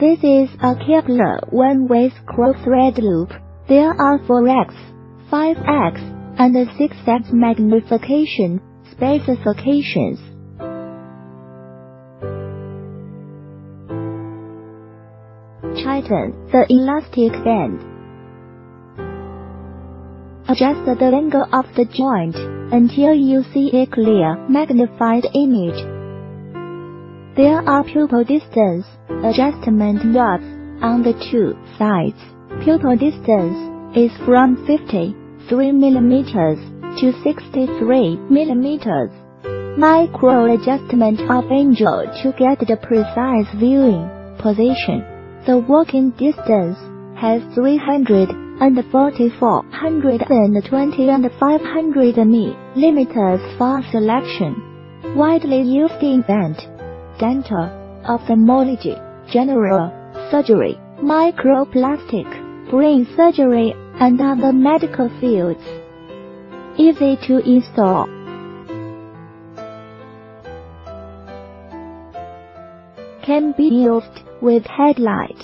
This is a Kepler 1 with cross thread loupe. There are 4x, 5x, and 6x magnification specifications. Tighten the elastic band. Adjust the angle of the joint until you see a clear magnified image. There are pupil distance adjustment knobs on the two sides. Pupil distance is from 53 mm to 63 mm. Micro adjustment of angle to get the precise viewing position. The working distance has 300 and 4,420 and 500 millimeters for selection. Widely used in vent, dental, ophthalmology, general surgery, microplastic, brain surgery, and other medical fields. Easy to install. Can be used with headlight.